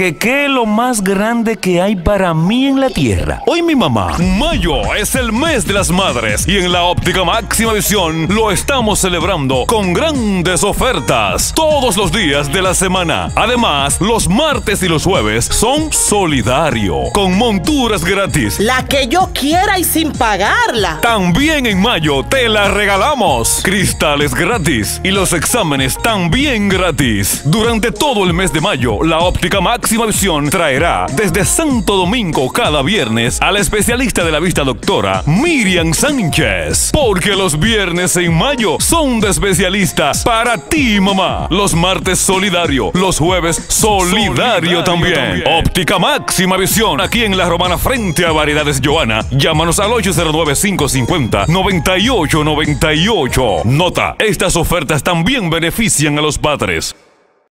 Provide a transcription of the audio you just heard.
que qué es lo más grande que hay para mí en la tierra. Hoy mi mamá. Mayo es el mes de las madres y en la óptica máxima visión lo estamos celebrando con grandes ofertas todos los días de la semana. Además, los martes y los jueves son solidario con monturas gratis. La que yo quiera y sin pagarla. También en mayo te la regalamos. Cristales gratis y los exámenes también gratis. Durante todo el mes de mayo, la óptica máxima visión traerá desde Santo Domingo cada viernes al especialista de la vista doctora Miriam Sánchez. Porque los viernes en mayo son de especialistas para ti, mamá. Los martes solidario, los jueves solidario, también. Óptica máxima visión aquí en La Romana frente a Variedades Joana. Llámanos al 809-550-9898. Nota, estas ofertas también benefician a los padres.